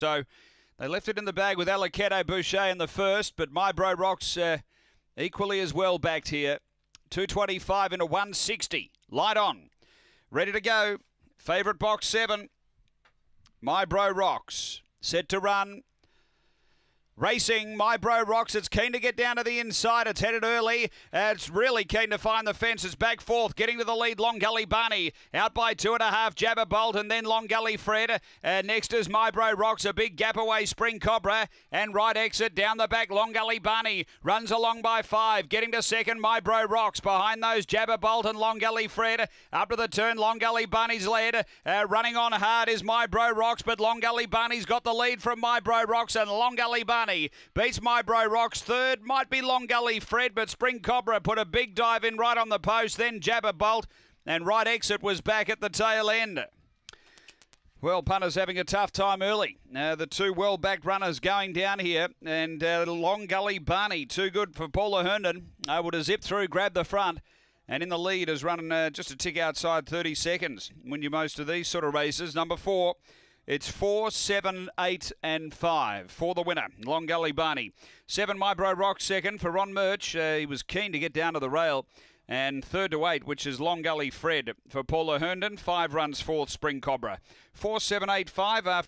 So they left it in the bag with Alicato Boucher in the first, but My Bro Rocks uh, equally as well backed here. 225 into 160. Light on. Ready to go. Favourite box seven. My Bro Rocks. Set to run. Racing, my bro rocks. It's keen to get down to the inside. It's headed early. It's really keen to find the fence. It's back fourth, getting to the lead. Long Gully Bunny out by two and a half. Jabber Bolt and then Long Gully Fred. Uh, next is my bro rocks. A big gap away. Spring Cobra and right exit down the back. Long Gully Bunny runs along by five, getting to second. My bro rocks behind those. Jabber Bolt and Long Gully Fred up to the turn. Long Gully Bunny's led. Uh, running on hard is my bro rocks, but Long Gully Bunny's got the lead from my bro rocks and Long Gully Beats My Bro Rocks third. Might be Long Gully Fred, but Spring Cobra put a big dive in right on the post. Then Jabber Bolt and right exit was back at the tail end. Well, punters having a tough time early. Uh, the two well-backed runners going down here, and uh, Long Gully Barney, too good for Paula Herndon, able to zip through, grab the front, and in the lead is running uh, just a tick outside 30 seconds. When you most of these sort of races. Number four, it's four, seven, eight, and five for the winner, Long Gully Barney. Seven, My Bro Rock second for Ron Murch. Uh, he was keen to get down to the rail. And third to eight, which is Long Gully Fred for Paula Herndon. Five runs fourth, Spring Cobra. Four, seven, eight, five after.